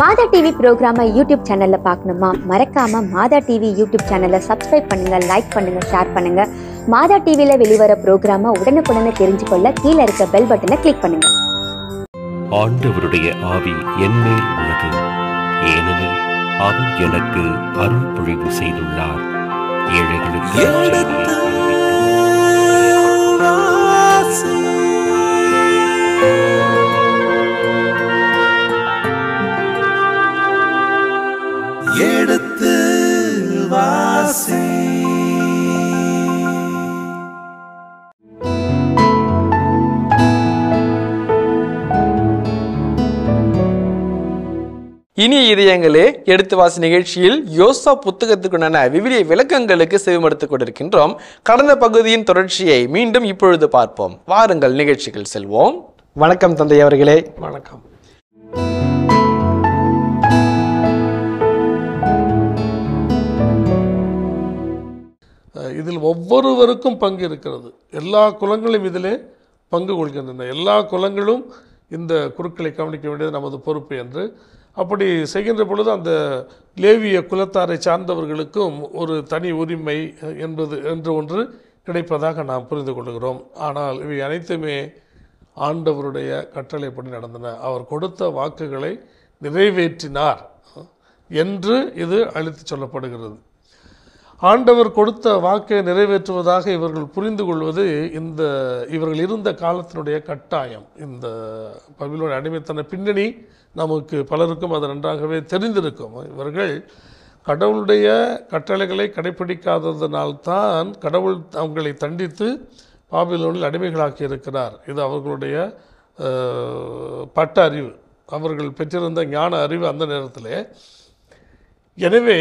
மாதா TV ப்ரோக்ராமை YouTube சேனல்ல பார்க்கணுமா? மறக்காம மாதா டிவி யூடியூப் சேனலை சப்ஸ்கிரைப் பண்ணுங்க லைக் பண்ணுங்க ஷேர் பண்ணுங்க. மாதா டிவில வெளிவர ப்ரோக்ராமை உடனுக்குடனே தெரிஞ்சுக்கொள்ள கீழே இருக்க பெல் பட்டனை கிளிக் பண்ணுங்க. ஆண்டவருடைய ஆவி என்மேல் உள்ளது. ஏனெனில் அவர் எனக்கு அருள் பொழிவு செய்துள்ளார். ஏழைகளுக்கு இனிய இதயங்களே எடுத்து வாசி நிகழ்ச்சியில் யோசா புத்தகத்துக்குண்டான விவிலிய விளக்கங்களுக்கு செவிமடுத்துக் கொண்டிருக்கின்றோம். கடந்த பகுதியின் தொடர்ச்சியை மீண்டும் இப்பொழுது பார்ப்போம். வாருங்கள் நிகழ்ச்சிகள் செல்வோம். வணக்கம் தந்தை அவர்களே. வணக்கம். அஹ் இதில் ஒவ்வொருவருக்கும் பங்கு இருக்கிறது. எல்லா குலங்களும் இதிலே பங்கு கொள்கின்றன. எல்லா குலங்களும் இந்த குருக்களை கவனிக்க வேண்டியது நமது பொறுப்பு என்று அப்படி செய்கின்ற பொழுது அந்த லேவிய குலத்தாரை சார்ந்தவர்களுக்கும் ஒரு தனி உரிமை என்பது என்று ஒன்று கிடைப்பதாக நாம் புரிந்து கொள்கிறோம். ஆனால் இவை அனைத்துமே ஆண்டவருடைய கட்டளைப்படி நடந்தன. அவர் கொடுத்த வாக்குகளை நிறைவேற்றினார் என்று இது அழைத்து சொல்லப்படுகிறது. ஆண்டவர் கொடுத்த வாக்கை நிறைவேற்றுவதாக இவர்கள் புரிந்து கொள்வது இந்த இவர்கள் இருந்த காலத்தினுடைய கட்டாயம். இந்த பபிலோட அடிமைத்தன பின்னணி நமக்கு பலருக்கும் அது நன்றாகவே தெரிந்திருக்கும். இவர்கள் கடவுளுடைய கட்டளைகளை கடைப்பிடிக்காததனால்தான் கடவுள் அவங்களை தண்டித்து பாபிலோனில் அடிமைகளாக்கி இருக்கிறார். இது அவர்களுடைய பட்ட அறிவு. அவர்கள் பெற்றிருந்த ஞான அறிவு அந்த நேரத்திலே. எனவே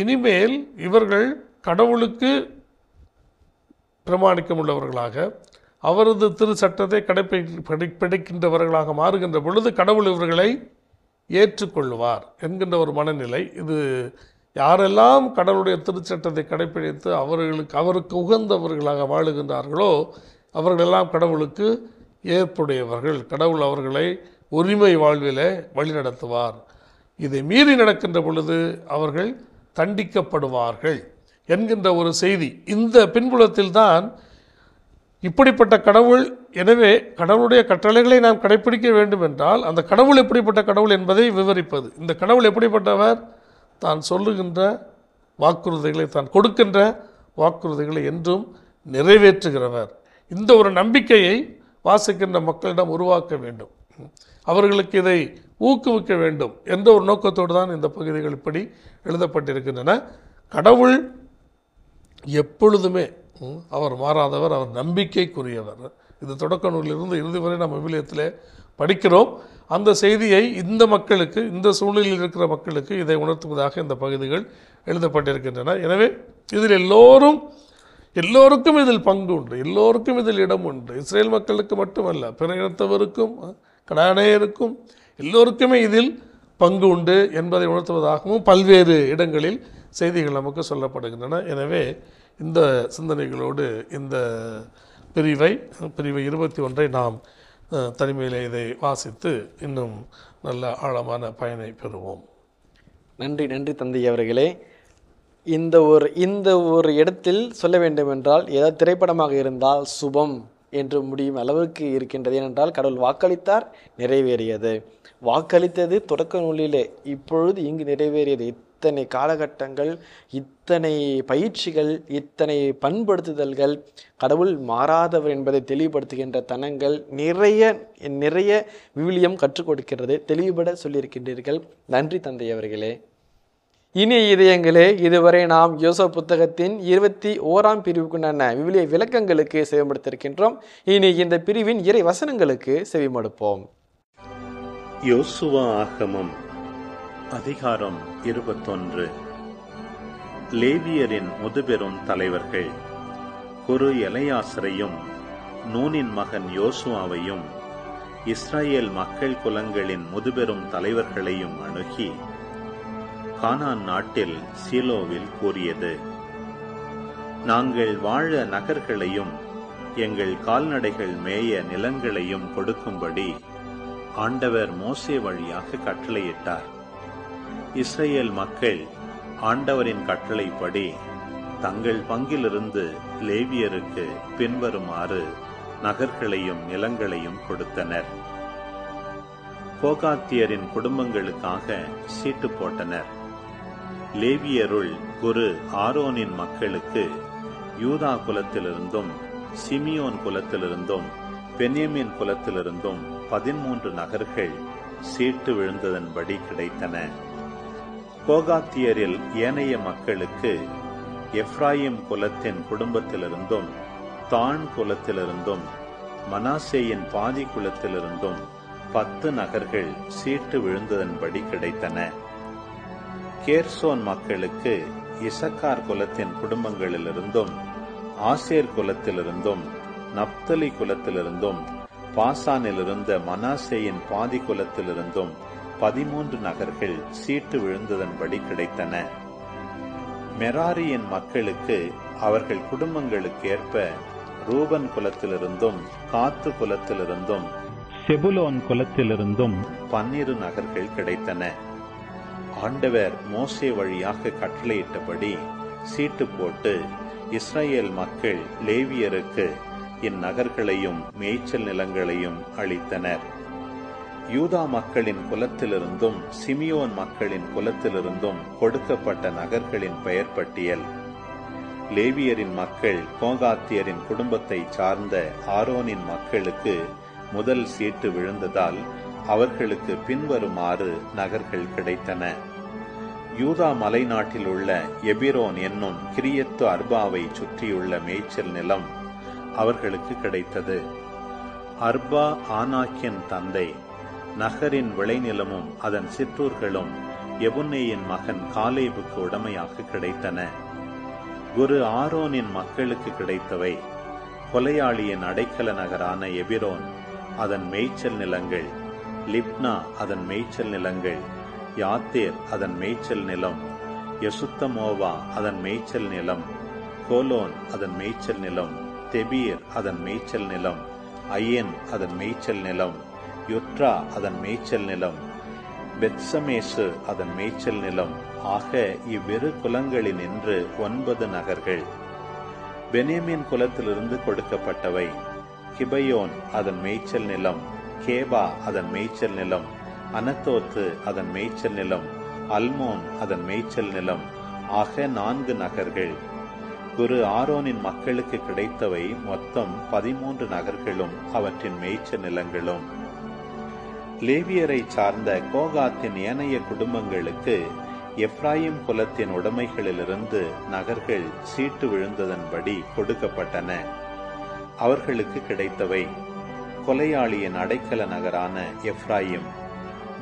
இனிமேல் இவர்கள் கடவுளுக்கு பிரமாணிக்கம் உள்ளவர்களாக அவரது திரு சட்டத்தை கடைப்பி கடைப்பிடிக்கின்றவர்களாக மாறுகின்ற பொழுது கடவுள் இவர்களை ஏற்றுக்கொள்வார் என்கின்ற ஒரு மனநிலை. இது யாரெல்லாம் கடவுளுடைய திருச்சட்டத்தை கடைப்பிடித்து அவர்களுக்கு அவருக்கு உகந்தவர்களாக வாழுகின்றார்களோ அவர்களெல்லாம் கடவுளுக்கு ஏற்புடையவர்கள். கடவுள் அவர்களை உரிமை வாழ்விலே வழிநடத்துவார். இதை மீறி நடக்கின்ற பொழுது அவர்கள் தண்டிக்கப்படுவார்கள் என்கின்ற ஒரு செய்தி. இந்த பின்புலத்தில்தான் இப்படிப்பட்ட கடவுள் எனவே கடவுளுடைய கட்டளைகளை நாம் கடைப்பிடிக்க வேண்டும் என்றால் அந்த கடவுள் எப்படிப்பட்ட கடவுள் என்பதை விவரிப்பது. இந்த கடவுள் எப்படிப்பட்டவர்? தான் சொல்லுகின்ற வாக்குறுதிகளை தான் கொடுக்கின்ற வாக்குறுதிகளை என்றும் நிறைவேற்றுகிறவர். இந்த ஒரு நம்பிக்கையை வாசிக்கின்ற மக்களிடம் உருவாக்க வேண்டும். அவர்களுக்கு இதை ஊக்குவிக்க வேண்டும் என்ற ஒரு நோக்கத்தோடு தான் இந்த பகுதிகள் இப்படி எழுதப்பட்டிருக்கின்றன. கடவுள் எப்பொழுதுமே அவர் மாறாதவர் அவர் நம்பிக்கைக்குரியவர். இது தொடக்க நூலிலிருந்து இறுதி வரை நம்ம விவிலியத்தில் படிக்கிறோம். அந்த செய்தியை இந்த மக்களுக்கு இந்த சூழ்நிலையில் இருக்கிற மக்களுக்கு இதை உணர்த்துவதாக இந்த பகுதிகள் எழுதப்பட்டிருக்கின்றன. எனவே இதில் எல்லோரும் எல்லோருக்கும் இதில் பங்கு உண்டு எல்லோருக்கும் இதில் இடம் உண்டு. இஸ்ரேல் மக்களுக்கு மட்டுமல்ல பிற இனத்தவருக்கும் கடானேயருக்கும் எல்லோருக்குமே இதில் பங்கு உண்டு என்பதை உணர்த்துவதாகவும் பல்வேறு இடங்களில் செய்திகள் நமக்கு சொல்லப்படுகின்றன. எனவே இந்த சிந்தனைகளோடு இந்த பிரிவை பிரிவு இருபத்தி ஒன்றை நாம் தனிமையில் இதை வாசித்து இன்னும் நல்ல ஆழமான பயனை பெறுவோம். நன்றி நன்றி தந்தை அவர்களே. இந்த ஒரு இந்த ஒரு இடத்தில் சொல்ல வேண்டும் என்றால் ஏதாவது திரைப்படமாக இருந்தால் சுபம் என்று முடியும் அளவுக்கு இருக்கின்றது. ஏனென்றால் கடவுள் வாக்களித்தார் நிறைவேறியது. வாக்களித்தது தொடக்க நூலிலே இப்பொழுது இங்கு நிறைவேறியது. இத்தனை காலகட்டங்கள் இத்தனை பயிற்சிகள் இத்தனை பண்படுத்துதல்கள் கடவுள் மாறாதவர் என்பதை தெளிவுபடுத்துகின்ற தனங்கள் நிறைய நிறைய விவிலியம் கற்றுக் கொடுக்கிறது தெளிவுபட சொல்லியிருக்கின்றீர்கள். நன்றி தந்தை அவர்களே. இனிய இதயங்களே இதுவரை நாம் யோசோ புத்தகத்தின் இருபத்தி ஓராம் பிரிவுக்குண்டான விவிலிய விளக்கங்களுக்கு செவிமடுத்திருக்கின்றோம். இனி இந்த பிரிவின் இறை வசனங்களுக்கு செவிமடுப்போம். யோசுவா ஆகமம். அதிகாரம் இருபத்தொன்று. லேவியரின் முதுபெரும் தலைவர்கள் குரு எலையாசரையும் நூனின் மகன் யோசுவாவையும் இஸ்ராயேல் மக்கள் குலங்களின் முதுபெரும் தலைவர்களையும் அணுகி கானான் நாட்டில் சீலோவில் கூறியது நாங்கள் வாழ நகர்களையும் எங்கள் கால்நடைகள் மேய நிலங்களையும் கொடுக்கும்படி ஆண்டவர் மோசே வழியாக கட்டளையிட்டார். இஸ்ரேல் மக்கள் ஆண்டவரின் கட்டளைப்படி தங்கள் பங்கிலிருந்து லேவியருக்கு பின்வருமாறு நகர்களையும் நிலங்களையும் கொடுத்தனர். கோகாத்தியரின் குடும்பங்களுக்காக சீட்டு போட்டனர். லேவியருள் குரு ஆரோனின் மக்களுக்கு யூதா குலத்திலிருந்தும் சிமியோன் குலத்திலிருந்தும் பென்யமின் குலத்திலிருந்தும் பதிமூன்று நகர்கள் சீட்டு விழுந்ததன்படி கிடைத்தன. கோகாத்தியரில் ஏனைய மக்களுக்கு எப்ராயிம் குலத்தின் குடும்பத்திலிருந்தும் தான் குலத்திலிருந்தும் மனாசேயின் பாதி குலத்திலிருந்தும் பத்து நகர்கள் சீட்டு விழுந்ததன்படி கிடைத்தன. கேர்சோன் மக்களுக்கு இசக்கார் குலத்தின் குடும்பங்களிலிருந்தும் ஆசேர் குலத்திலிருந்தும் நப்தலி குலத்திலிருந்தும் பாசானிலிருந்த மனாசேயின் பாதி குலத்திலிருந்தும் பதிமூன்று நகர்கள் சீட்டு விழுந்ததன்படி கிடைத்தன. மெராரியின் மக்களுக்கு அவர்கள் குடும்பங்களுக்கு ஏற்ப ரூபன் குலத்திலிருந்தும் காத்து குலத்திலிருந்தும் செபுலோன் குலத்திலிருந்தும் பன்னிரு நகர்கள் கிடைத்தன. ஆண்டவர் மோசே வழியாக கட்டளையிட்டபடி சீட்டு போட்டு இஸ்ரேல் மக்கள் லேவியருக்கு இந்நகர்களையும் மேய்ச்சல் நிலங்களையும் அளித்தனர். யூதா மக்களின் குலத்திலிருந்தும் சிமியோன் மக்களின் குலத்திலிருந்தும் கொடுக்கப்பட்ட நகர்களின் பெயர் பட்டியல். லேவியரின் மக்கள் கோகாத்தியரின் குடும்பத்தை சார்ந்த ஆரோனின் மக்களுக்கு முதல் சீட்டு விழுந்ததால் அவர்களுக்கு பின்வருமாறு நகர்கள் கிடைத்தன. யூதா மலைநாட்டில் உள்ள எபிரோன் என்னும் கிரியத்து அர்பாவை சுற்றியுள்ள மேய்ச்சல் நிலம் அவர்களுக்கு கிடைத்தது. அர்பா ஆனாக்கின் தந்தை நகரின் விளைநிலமும் அதன் சிற்றூர்களும் எபுன்னேயின் மகன் காலேபுக்கு உடமையாக கிடைத்தன. குரு ஆரோனின் மக்களுக்கு கிடைத்தவை. கொலையாளியின் அடைக்கல நகரான எபிரோன் அதன் மேய்ச்சல் நிலங்கள். லிப்னா அதன் மேய்ச்சல் நிலங்கள். யாத்தேர் அதன் மேய்ச்சல் நிலம். யசுத்தமோவா அதன் மேய்ச்சல் நிலம். கோலோன் அதன் மேய்ச்சல் நிலம். தெபீர் அதன் மேய்ச்சல் நிலம். ஐயன் அதன் மேய்ச்சல் நிலம். யொற்றா அதன் மேய்ச்சல் நிலம் பெத்சமேசு அதன் மேய்ச்சல் நிலம் ஆக இவ்விரு குலங்களினின்று ஒன்பது நகர்கள். பெனேமின் குலத்திலிருந்து கொடுக்கப்பட்டவை. கிபயோன் அதன் மேய்ச்சல் நிலம் கேபா அதன் மேய்ச்சல் நிலம் அனத்தோத்து அதன் மேய்ச்சல் நிலம் அல்மோன் அதன் மேய்ச்சல் நிலம் ஆக நான்கு நகர்கள். குரு ஆரோனின் மக்களுக்கு கிடைத்தவை மொத்தம் பதிமூன்று நகர்களும் அவற்றின் மேய்ச்சல் நிலங்களும். லேவியரை சார்ந்த கோகாத்தின் ஏனைய குடும்பங்களுக்கு எப்ராயிம் குலத்தின் உடைமைகளிலிருந்து நகர்கள் சீட்டு விழுந்ததன்படி கொடுக்கப்பட்டன. அவர்களுக்கு கிடைத்தவை கொலையாளியின் அடைக்கல நகரான எப்ராயிம்.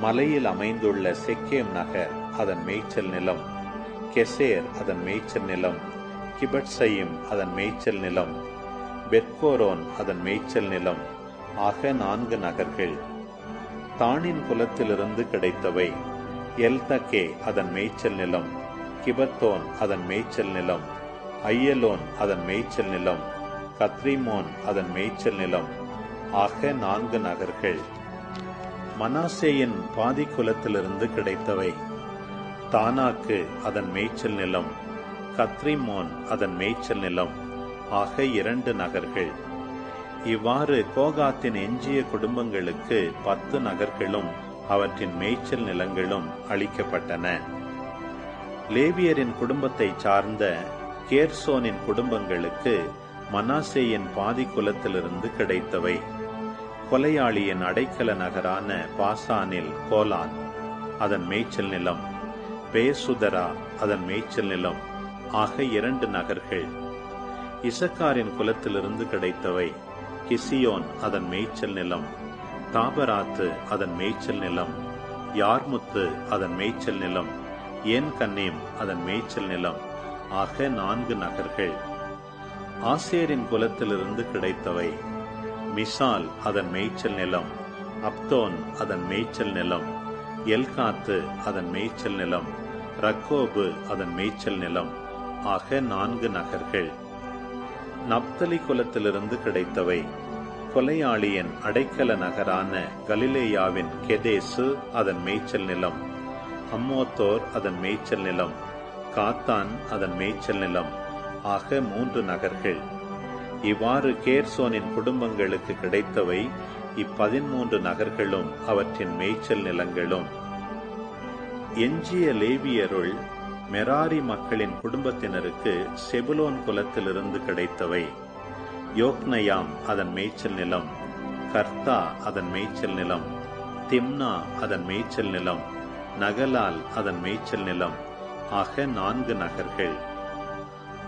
மலையில் அமைந்துள்ள செக்கேம் நகர் அதன் மேய்ச்சல் நிலம். கெசேர் அதன் மேய்ச்சல் நிலம். கிபட்சையும் அதன் மேய்ச்சல் நிலம். பெத்கோரோன் அதன் மேய்ச்சல் நிலம். ஆக நான்கு நகர்கள். தானின் குலத்திலிருந்து கிடைத்தவை. எல்தகே அதன் மேய்ச்சல் நிலம். கிபத்தோன் அதன் மேய்ச்சல் நிலம். ஐயலோன் அதன் மேய்ச்சல் நிலம். கத்ரிமோன் அதன் மேய்ச்சல் நிலம். ஆக நான்கு நகர்கள். மனாசேயின் பாதி குலத்திலிருந்து கிடைத்தவை. தானாக்கு அதன் மேய்ச்சல் நிலம். கத்ரிமோன் அதன் மேய்ச்சல் நிலம். ஆக இரண்டு நகர்கள். இவ்வாறு கோகாத்தின் எஞ்சிய குடும்பங்களுக்கு பத்து நகர்களும் அவற்றின் மேய்ச்சல் நிலங்களும் அளிக்கப்பட்டன. லேவியரின் குடும்பத்தை சார்ந்த கேர்சோனின் குடும்பங்களுக்கு மனாசேயின் பாதி குலத்திலிருந்து கிடைத்தவை. கொலையாளியின் அடைக்கல நகரான பாசானில் கோலான் அதன் மேய்ச்சல் நிலம். பேசுதரா அதன் மேய்ச்சல் நிலம். ஆக இரண்டு நகர்கள். இசக்காரின் குலத்திலிருந்து கிடைத்தவை. கிசியோன் அதன் மேய்ச்சல் நிலம். தாபராத்து அதன் மேய்ச்சல் நிலம். யார்முத்து அதன் மேய்ச்சல் நிலம். ஏன் கன்னேம் அதன் மேய்ச்சல் நிலம். ஆக நான்கு நகர்கள். ஆசேரின் குலத்திலிருந்து கிடைத்தவை. மிசால் அதன் மேய்ச்சல் நிலம். அப்தோன் அதன் மேய்ச்சல் நிலம். எல்காத்து அதன் மேய்ச்சல் நிலம். ரக்கோபு அதன் மேய்ச்சல் நிலம். ஆக நான்கு நகர்கள். நப்தலி குலத்திலிருந்து கிடைத்தவை. கொலையாளியின் அடைக்கல நகரான கலிலேயாவின் கெதேசு அதன் மேய்ச்சல் நிலம் அம்மோத்தோர் அதன் மேய்ச்சல் நிலம் காத்தான் அதன் மேய்ச்சல் நிலம் ஆக மூன்று நகர்கள். இவ்வாறு கேர்சோனின் குடும்பங்களுக்கு கிடைத்தவை இப்பதிமூன்று நகர்களும் அவற்றின் மேய்ச்சல் நிலங்களும். எஞ்சிய லேவியருள் மெராரி மக்களின் குடும்பத்தினருக்கு செபுலோன் குலத்திலிருந்து கிடைத்தவை. யோக்னயாம் அதன் மேய்ச்சல் நிலம் கர்த்தா அதன் மேய்ச்சல் நிலம் திம்னா அதன் மேய்ச்சல் நிலம் நகலால் அதன் மேய்ச்சல் நிலம் ஆக நான்கு நகர்கள்.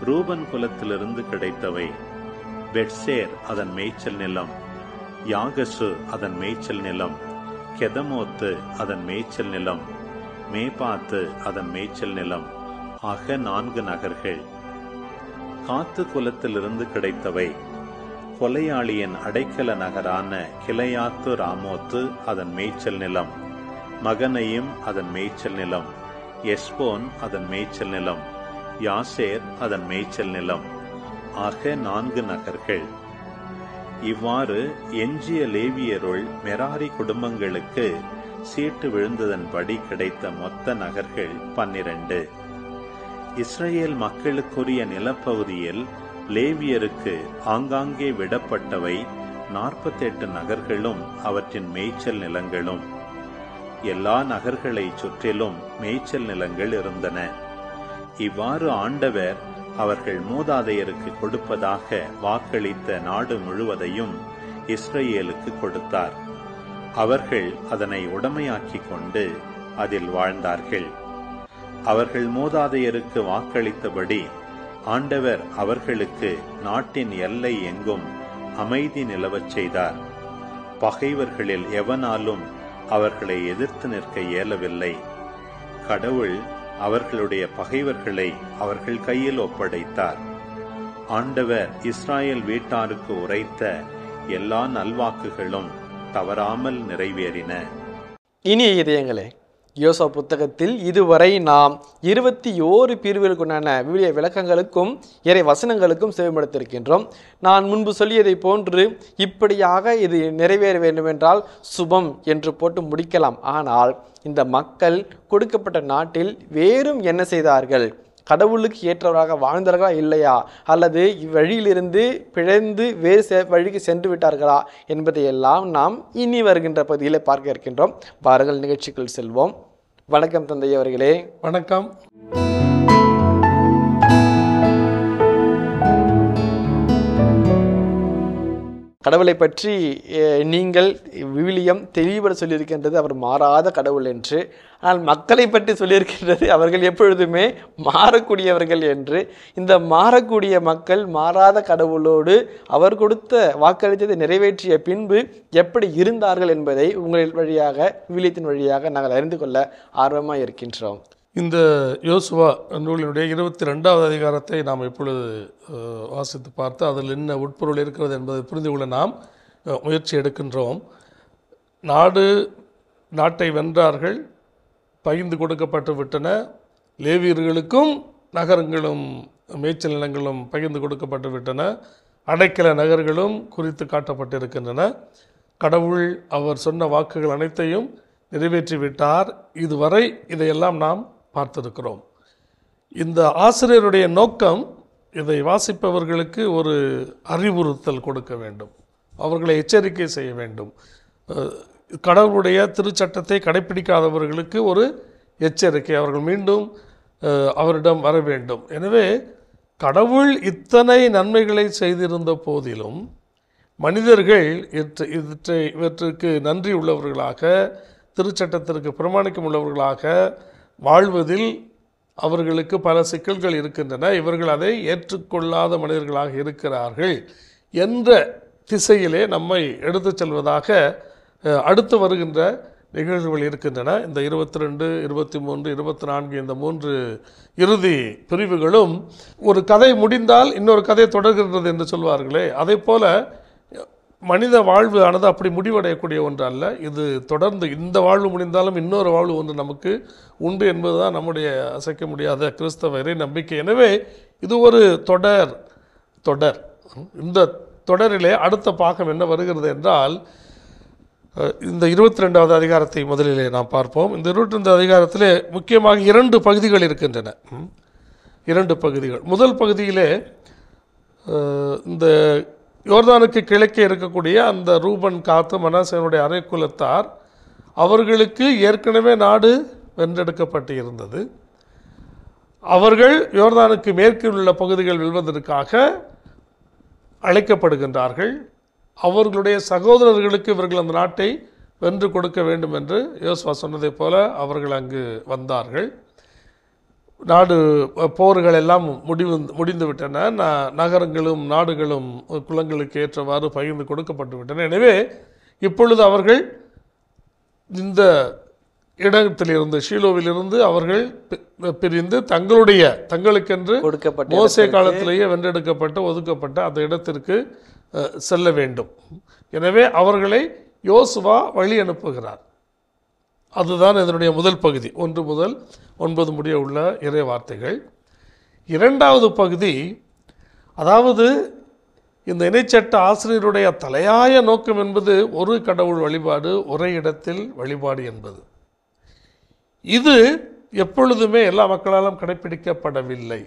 ரூபன் குலத்திலிருந்து கிடைத்தவை பெட்சேர் அதன் மேய்ச்சல் நிலம் யாகசு அதன் மேய்ச்சல் நிலம் கெதமோத்து அதன் மேய்ச்சல் நிலம் மேபாத்து அதன் மேய்ச்சல் நிலம் ஆக நான்கு நகர்கள். காத்து குலத்திலிருந்து கிடைத்தவை கொலையாளியின் அடைக்கல நகரான கிளையாத்து ராமோத்து அதன் மேய்ச்சல் நிலம் மகனையும் அதன் மேய்ச்சல் நிலம் எஸ்போன் அதன் மேய்ச்சல் நிலம் யாசேர் அதன் மேய்ச்சல் நிலம் ஆக நான்கு நகர்கள். இவ்வாறு எஞ்சிய லேவியருள் மெராரி குடும்பங்களுக்கு சீட்டு விழுந்ததன்படி கிடைத்த மொத்த நகர்கள் பன்னிரண்டு. இஸ்ரேல் மக்களுக்குரிய நிலப்பகுதியில் லேவியருக்கு ஆங்காங்கே விடப்பட்டவை நாற்பத்தெட்டு நகர்களும் அவற்றின் மேய்ச்சல் நிலங்களும். எல்லா நகர்களை சுற்றிலும் மேய்ச்சல் நிலங்கள் இருந்தன. இவ்வாறு ஆண்டவர் அவர்கள் மூதாதையருக்கு கொடுப்பதாக வாக்களித்த நாடு முழுவதையும் இஸ்ரேலுக்கு கொடுத்தார். அவர்கள் அதனை உடமையாக்கிக் கொண்டு அதில் வாழ்ந்தார்கள். அவர்கள் மூதாதையருக்கு வாக்களித்தபடி ஆண்டவர் அவர்களுக்கு நாட்டின் எல்லை எங்கும் அமைதி நிலவச் செய்தார். பகைவர்களில் எவனாலும் அவர்களை எதிர்த்து நிற்க இயலவில்லை. கடவுள் அவர்களுடைய பகைவர்களை அவர்கள் கையில் ஒப்படைத்தார். ஆண்டவர் இஸ்ராயேல் வீட்டாருக்கு உரைத்த எல்லா நல்வாக்குகளும் தவறாமல் நிறைவேறின. இனிய இதயங்களே யோசா புத்தகத்தில் இதுவரை நாம் இருபத்தி ஓரு பிரிவுகளுக்குண்டான விவிலிய விளக்கங்களுக்கும் இறை வசனங்களுக்கும் செவிமடுத்திருக்கின்றோம். நான் முன்பு சொல்லியதை போன்று இப்படியாக இது நிறைவேற வேண்டுமென்றால் சுபம் என்று போட்டு முடிக்கலாம். ஆனால் இந்த மக்கள் கொடுக்கப்பட்ட நாட்டில் வேறும் என்ன செய்தார்கள்? கடவுளுக்கு ஏற்றவராக வாழ்ந்தார்களா இல்லையா? அல்லது இவ்வழியிலிருந்து பிழைந்து வேறு வழிக்கு சென்று விட்டார்களா என்பதையெல்லாம் நாம் இனி வருகின்ற பகுதியில் பார்க்க இருக்கின்றோம். பாருங்கள் நிகழ்ச்சிக்குள் செல்வோம். வணக்கம் தந்தை அவர்களே. வணக்கம். கடவுளை பற்றி நீங்கள் விவிலியம் தெளிவர சொல்லியிருக்கின்றது அவர் மாறாத கடவுள் என்று. ஆனால் மக்களை பற்றி சொல்லியிருக்கின்றது அவர்கள் எப்பொழுதுமே மாறக்கூடியவர்கள் என்று. இந்த மாறக்கூடிய மக்கள் மாறாத கடவுளோடு அவர் கொடுத்த வாக்களித்ததை நிறைவேற்றிய பின்பு எப்படி இருந்தார்கள் என்பதை உங்களின் வழியாக விவிலியத்தின் வழியாக நாங்கள் அறிந்து கொள்ள ஆர்வமாக இருக்கின்றோம் இந்த யோசுவா நூலினுடைய இருபத்தி ரெண்டாவது அதிகாரத்தை நாம் இப்பொழுது வாசித்து பார்த்து அதில் என்ன உட்பொருள் இருக்கிறது என்பதை புரிந்து கொள்ள நாம் முயற்சி எடுக்கின்றோம். நாடு நாட்டை வென்றார்கள் பகிர்ந்து கொடுக்கப்பட்டு விட்டன. லேவியர்களுக்கும் நகரங்களும் மேய்ச்சல் நிலங்களும் பகிர்ந்து கொடுக்கப்பட்டு விட்டன. அடைக்கல நகர்களும் குறித்து காட்டப்பட்டிருக்கின்றன. கடவுள் அவர் சொன்ன வாக்குகள் அனைத்தையும் நிறைவேற்றி விட்டார் இதுவரை இதையெல்லாம் நாம் பார்த்திருக்கிறோம். இந்த ஆசிரியருடைய நோக்கம் இதை வாசிப்பவர்களுக்கு ஒரு அறிவுறுத்தல் கொடுக்க வேண்டும். அவர்களை எச்சரிக்கை செய்ய வேண்டும். கடவுளுடைய திருச்சட்டத்தை கடைப்பிடிக்காதவர்களுக்கு ஒரு எச்சரிக்கை அவர்கள் மீண்டும் அவரிடம் வர வேண்டும். எனவே கடவுள் இத்தனை நன்மைகளை செய்திருந்த போதிலும் மனிதர்கள் இற்று இவற்றை இவற்றுக்கு நன்றி உள்ளவர்களாக திருச்சட்டத்திற்கு பிரமாணிக்கம் உள்ளவர்களாக வாழ்வதில் அவர்களுக்கு பல சிக்கல்கள் இருக்கின்றன. இவர்கள் அதை ஏற்றுக்கொள்ளாத மனிதர்களாக இருக்கிறார்கள் என்ற திசையிலே நம்மை எடுத்துச் செல்வதாக அடுத்து வருகின்ற நிகழ்வுகள் இருக்கின்றன. இந்த இருபத்தி ரெண்டு இருபத்தி மூன்று இருபத்தி நான்கு இந்த மூன்று இறுதி பிரிவுகளும் ஒரு கதை முடிந்தால் இன்னொரு கதை தொடர்கின்றது என்று சொல்வார்களே. அதே போல மனித வாழ்வு ஆனது அப்படி முடிவடையக்கூடிய ஒன்று அல்ல இது தொடர்ந்து இந்த வாழ்வு முடிந்தாலும் இன்னொரு வாழ்வு ஒன்று நமக்கு உண்டு என்பதுதான் நம்முடைய அசைக்க முடியாத கிறிஸ்தவ இறை நம்பிக்கை. எனவே இது ஒரு தொடர் தொடர். இந்த தொடரிலே அடுத்த பாகம் என்ன வருகிறது என்றால் இந்த இருபத்தி ரெண்டாவது அதிகாரத்தை முதலிலே நாம் பார்ப்போம். இந்த இருபத்தி ரெண்டு அதிகாரத்திலே முக்கியமாக இரண்டு பகுதிகள் இருக்கின்றன. இரண்டு பகுதிகள். முதல் பகுதியிலே இந்த யோர்தானுக்கு கிழக்கே இருக்கக்கூடிய அந்த ரூபன் காத்து மனாசனுடைய அரைக்குலத்தார் அவர்களுக்கு ஏற்கனவே நாடு வென்றெடுக்கப்பட்டு இருந்தது அவர்கள் யோர்தானுக்கு மேற்கில் உள்ள பகுதிகள் வெல்வதற்காக அழைக்கப்படுகின்றார்கள். அவர்களுடைய சகோதரர்களுக்கு இவர்கள் அந்த நாட்டை வென்று கொடுக்க வேண்டும் என்று யோசுவா சொன்னதைப் போல அவர்கள் அங்கு வந்தார்கள். நாடு போர்கள் எல்லாம் முடிவு முடிந்து விட்டன ந- நகரங்களும் நாடுகளும் குலங்களுக்கு ஏற்றவாறு பகிர்ந்து கொடுக்கப்பட்டு விட்டன. எனவே இப்பொழுது அவர்கள் இந்த இடத்திலிருந்து ஷீலோவிலிருந்து அவர்கள் பிரிந்து தங்களுடைய தங்களுக்கென்று கொடுக்கப்பட்ட மோசே காலத்திலேயே வென்றெடுக்கப்பட்ட ஒதுக்கப்பட்ட அந்த இடத்திற்கு செல்ல வேண்டும். எனவே அவர்களை யோசுவா வழி அனுப்புகிறார். அதுதான் இதனுடைய முதல் பகுதி. ஒன்று முதல் ஒன்பது முடிய உள்ள இறை வார்த்தைகள். இரண்டாவது பகுதி அதாவது இந்த இணைச்சட்ட ஆசிரியருடைய தலையாய நோக்கம் என்பது ஒரு கடவுள் வழிபாடு ஒரே இடத்தில் வழிபாடு என்பது. இது எப்பொழுதுமே எல்லா மக்களாலும் கடைப்பிடிக்கப்படவில்லை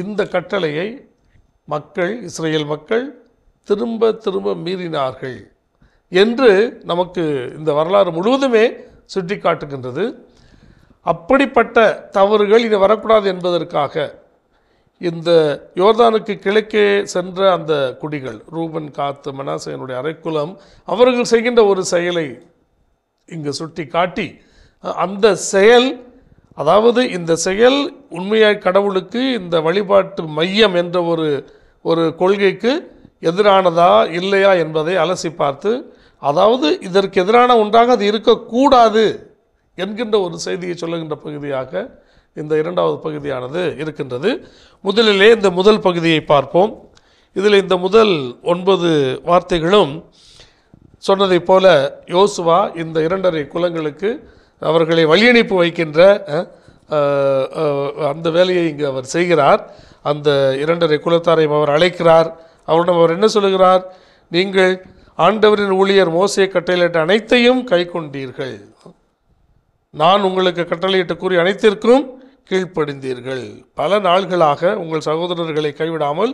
இந்த கட்டளையை மக்கள் இஸ்ரேல் மக்கள் திரும்ப திரும்ப மீறினார்கள். என்று நமக்கு இந்த வரலாறு முழுவதுமே சுட்டி காட்டுகின்றது அப்படிப்பட்ட தவறுகள் இனி வரக்கூடாது என்பதற்காக இந்த யோர்தானுக்கு கிழக்கே சென்ற அந்த குடிகள் ரூபன் காத்து மனாசையனுடைய அரைக்குலம் அவர்கள் செய்கின்ற ஒரு செயலை இங்கு சுட்டி காட்டி அந்த செயல் அதாவது இந்த செயல் உண்மையாய் கடவுளுக்கு இந்த வழிபாட்டு மையம் என்ற ஒரு ஒரு கொள்கைக்கு எதிரானதா இல்லையா என்பதை அலசி பார்த்து அதாவது இதற்கு எதிரான ஒன்றாக அது இருக்கக்கூடாது என்கின்ற ஒரு செய்தியை சொல்லுகின்ற பகுதியாக இந்த இரண்டாவது பகுதியானது இருக்கின்றது. முதலிலே இந்த முதல் பகுதியை பார்ப்போம். இதில் இந்த முதல் ஒன்பது வார்த்தைகளும் சொன்னதைப் போல யோசுவா இந்த இரண்டரை குலங்களுக்கு அவர்களை வழியனுப்பி வைக்கின்ற அந்த வேலையை இங்கு அவர் செய்கிறார். அந்த இரண்டரை குலத்தாரையும் அவர் அழைக்கிறார். அவரிடம் அவர் என்ன சொல்லுகிறார்? நீங்கள் ஆண்டவரின் ஊழியர் மோசே கட்டளையிட்ட அனைத்தையும் கை கொண்டீர்கள். நான் உங்களுக்கு கட்டளையிட்டு கூறி அனைத்திற்கும் கீழ்ப்படிந்தீர்கள். பல நாள்களாக உங்கள் சகோதரர்களை கைவிடாமல்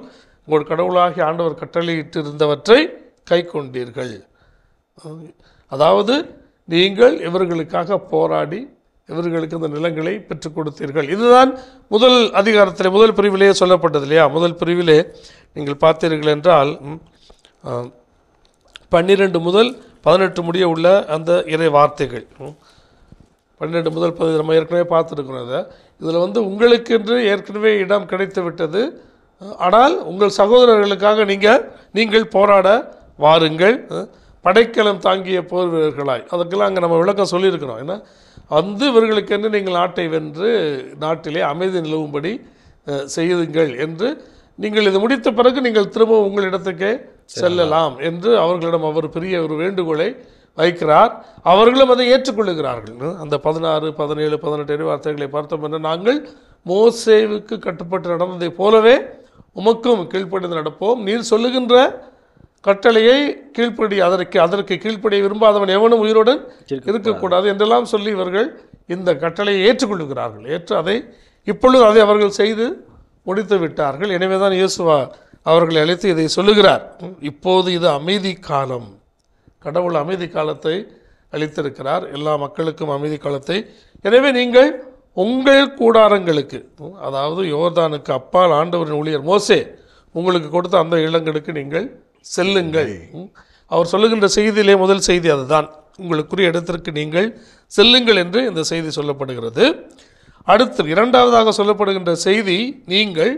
உங்கள் கடவுளாகி ஆண்டவர் கட்டளையிட்டு இருந்தவற்றை கை கொண்டீர்கள். அதாவது நீங்கள் இவர்களுக்காக போராடி இவர்களுக்கு இந்த நிலங்களை பெற்றுக் கொடுத்தீர்கள். இதுதான் முதல் அதிகாரத்தில் முதல் பிரிவிலேயே சொல்லப்பட்டது இல்லையா? முதல் பிரிவிலே நீங்கள் பார்த்தீர்கள் என்றால் பன்னிரெண்டு முதல் பதினெட்டு முடிய உள்ள அந்த இறை வார்த்தைகள். பன்னிரெண்டு முதல் பதி நம்ம ஏற்கனவே பார்த்துருக்கிறோம் அதை இதில் வந்து உங்களுக்கென்று ஏற்கனவே இடம் கிடைத்து விட்டது. ஆனால் உங்கள் சகோதரர்களுக்காக நீங்கள் நீங்கள் போராட வாருங்கள். படைக்கலம் தாங்கிய போர் வீரர்களாய் அதுக்கெல்லாம் அங்கே நம்ம விளக்கம் சொல்லியிருக்கிறோம். ஏன்னா வந்து இவர்களுக்கென்று நீங்கள் நாட்டை வென்று நாட்டிலே அமைதி நிலவும்படி செய்யுங்கள் என்று நீங்கள் இது முடித்த பிறகு நீங்கள் திரும்ப உங்களிடத்துக்கே செல்லலாம் என்று அவர்களிடம் அவர் பெரிய ஒரு வேண்டுகோளை வைக்கிறார். அவர்களும் அதை ஏற்றுக்கொள்ளுகிறார்கள். அந்த பதினாறு பதினேழு பதினெட்டு வார்த்தைகளை பார்த்தோம் என்று நாங்கள் மோசேவுக்கு கட்டுப்பட்டு நடந்ததைப் போலவே உமக்கும் கீழ்ப்படிந்து நடப்போம். நீர் சொல்லுகின்ற கட்டளையை கீழ்ப்படி அதற்கு அதற்கு கீழ்ப்படிய விரும்பாதவன் எவனும் உயிருடன் இருக்கக்கூடாது என்றெல்லாம் சொல்லி இவர்கள் இந்த கட்டளையை ஏற்றுக்கொள்ளுகிறார்கள். ஏற்று அதை இப்பொழுது அதை அவர்கள் செய்து முடித்து விட்டார்கள். எனவே தான் இயேசுவா அவர்களை அழைத்து இதை சொல்லுகிறார். இப்போது இது அமைதி காலம். கடவுள் அமைதி காலத்தை அளித்திருக்கிறார். எல்லா மக்களுக்கும் அமைதி காலத்தை. எனவே நீங்கள் உங்கள் கூடாரங்களுக்கு அதாவது யோர்தானுக்கு அப்பால் ஆண்டவரின் ஊழியர் மோசே உங்களுக்கு கொடுத்த அந்த இல்லங்களுக்கு நீங்கள் செல்லுங்கள். அவர் சொல்லுகின்ற செய்தியிலே முதல் செய்தி அதுதான். உங்களுக்குரிய இடத்திற்கு நீங்கள் செல்லுங்கள் என்று இந்த செய்தி சொல்லப்படுகிறது. அடுத்து இரண்டாவதாக சொல்லப்படுகின்ற செய்தி நீங்கள்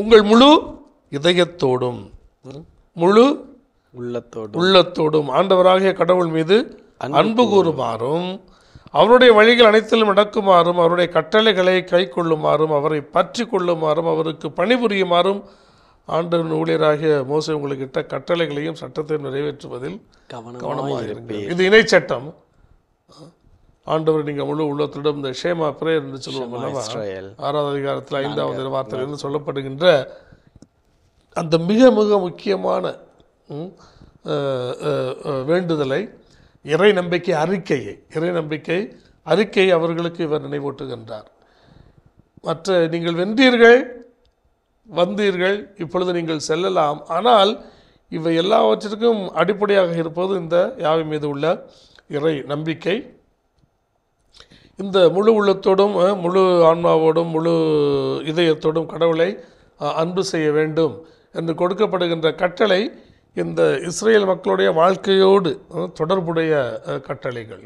உங்கள் முழு இதயத்தோடும். முழு உள்ளத்தோடு உள்ளத்தோடும். ஆண்டவராகிய கடவுள் மீது அன்பு கூறுமாறும் அவருடைய வழிகள் அனைத்திலும் நடக்குமாறும் அவருடைய கட்டளைகளை கை கொள்ளுமாறும் அவரை பற்றி கொள்ளுமாறும் அவருக்கு பணிபுரியுமாறும் ஆண்டவன் ஊழியராகிய மோசே உங்களுக்கு இட்ட கட்டளைகளையும் சட்டத்தையும் நிறைவேற்றுவதில் கவனமாக கவனமாக இருங்கள். இது இணை சட்டம் ஆண்டவர் நீங்கள் முழு உள்ளத்துடன் இந்த ஷேமா பிரேயர் என்று சொல்லுவோம். ஆறாவது அதிகாரத்தில் ஐந்தாவது வார்த்தையிலிருந்து சொல்லப்படுகின்ற அந்த மிக மிக முக்கியமான வேண்டுதலை இறை நம்பிக்கை அறிக்கையை இறை நம்பிக்கை அறிக்கையை அவர்களுக்கு இவர் நினைவூட்டுகின்றார். மற்ற நீங்கள் வென்றீர்கள் வந்தீர்கள் இப்பொழுது நீங்கள் செல்லலாம். ஆனால் இவை எல்லாவற்றிற்கும் அடிப்படையாக இருப்பது இந்த யாவை மீது உள்ள இறை நம்பிக்கை. இந்த முழு உள்ளத்தோடும் முழு ஆன்மாவோடும் முழு இதயத்தோடும் கடவுளை அன்பு செய்ய வேண்டும் என்று கொடுக்கப்படுகின்ற கட்டளை இந்த இஸ்ரேல் மக்களுடைய வாழ்க்கையோடு தொடர்புடைய கட்டளைகள்.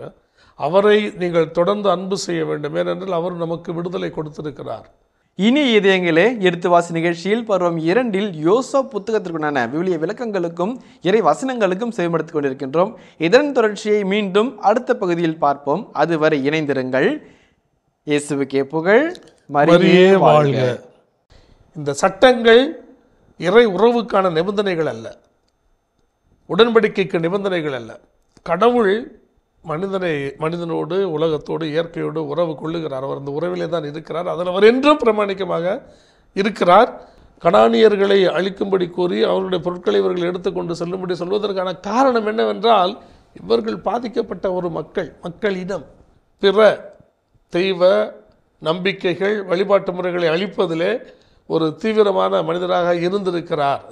அவரை நீங்கள் தொடர்ந்து அன்பு செய்ய வேண்டும். ஏனென்றால் அவர் நமக்கு விடுதலை கொடுத்திருக்கிறார். இனி இதயங்களே எடுத்து வாசி நிகழ்ச்சியில் பருவம் இரண்டில் யோசோ புத்தகத்திற்குண்டான விவிலிய விளக்கங்களுக்கும் இறை வசனங்களுக்கும் செயல்படுத்திக் கொண்டிருக்கின்றோம். இதன் தொடர்ச்சியை மீண்டும் அடுத்த பகுதியில் பார்ப்போம். அதுவரை இணைந்திருங்கள். இயேசுவுக்கே புகழ். மரியே வாழ்க. இந்த சட்டங்கள் இறை உறவுக்கான நிபந்தனைகள் அல்ல. உடன்படிக்கைக்கு நிபந்தனைகள் அல்ல. கடவுள் மனிதனை மனிதனோடு உலகத்தோடு இயற்கையோடு உறவு கொள்ளுகிறார். அவர் அந்த உறவிலே தான் இருக்கிறார். அதில் அவர் என்றும் பிரமாணிக்கமாக இருக்கிறார். கணானியர்களை அழிக்கும்படி கூறி அவர்களுடைய பொருட்களை இவர்கள் எடுத்துக்கொண்டு செல்லும்படி சொல்வதற்கான காரணம் என்னவென்றால் இவர்கள் பாதிக்கப்பட்ட ஒரு மக்கள் மக்களிடம் பிற தெய்வ நம்பிக்கைகள் வழிபாட்டு முறைகளை அழிப்பதிலே ஒரு தீவிரமான மனிதராக இருந்திருக்கிறார்.